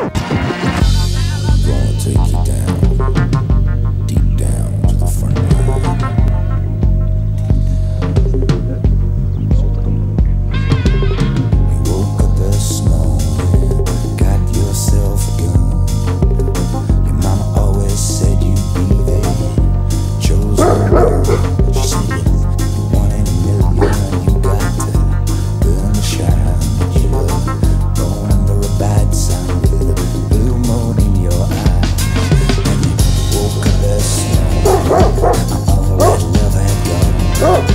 Gonna Oh.